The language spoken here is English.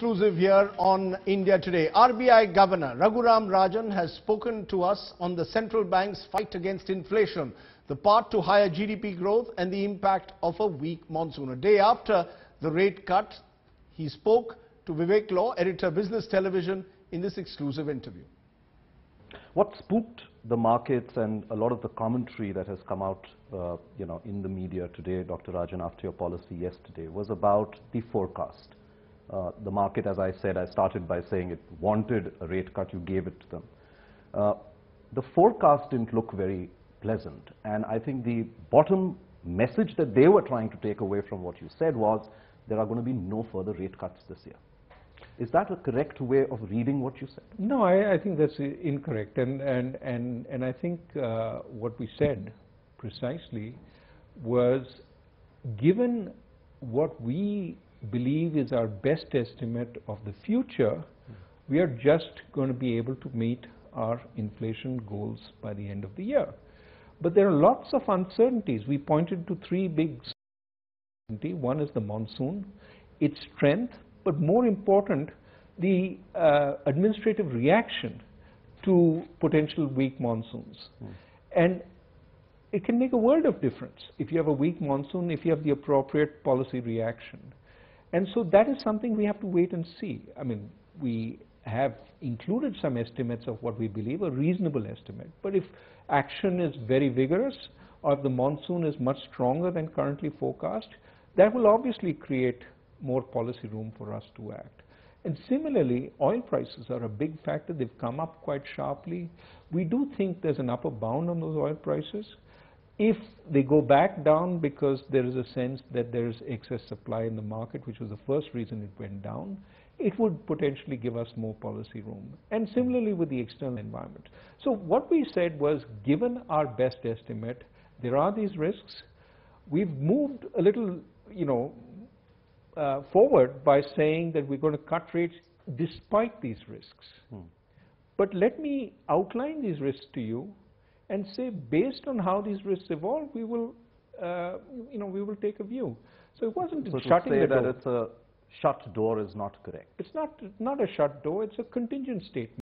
Exclusive here on India Today. RBI Governor Raghuram Rajan has spoken to us on the central bank's fight against inflation, the path to higher GDP growth and the impact of a weak monsoon. A day after the rate cut, he spoke to Vivek Law, editor Business Television, in this exclusive interview. What spooked the markets and a lot of the commentary that has come out, uh, you know, in the media today, Dr. Rajan, after your policy yesterday, was about the forecast. Uh, the market, as I said, I started by saying it wanted a rate cut, you gave it to them. Uh, the forecast didn't look very pleasant, and I think the bottom message that they were trying to take away from what you said was there are going to be no further rate cuts this year. Is that a correct way of reading what you said? No, I, I think that's incorrect, and and and and I think uh, what we said precisely was given what we believe is our best estimate of the future, we are just going to be able to meet our inflation goals by the end of the year. But there are lots of uncertainties. We pointed to three big one is the monsoon, its strength, but more important, the uh, administrative reaction to potential weak monsoons. Mm. And it can make a world of difference if you have a weak monsoon, if you have the appropriate policy reaction. And so that is something we have to wait and see. I mean, we have included some estimates of what we believe a reasonable estimate. But if action is very vigorous or if the monsoon is much stronger than currently forecast, that will obviously create more policy room for us to act. And similarly, oil prices are a big factor. They've come up quite sharply. We do think there's an upper bound on those oil prices. If they go back down because there is a sense that there is excess supply in the market, which was the first reason it went down, it would potentially give us more policy room. And similarly with the external environment. So what we said was, given our best estimate, there are these risks. We've moved a little, you know, uh, forward by saying that we're going to cut rates despite these risks. Hmm. But let me outline these risks to you and say based on how these risks evolve, we will, uh, you know, we will take a view. So it wasn't so shutting say the that door. it's a shut door is not correct. It's not not a shut door. It's a contingent statement.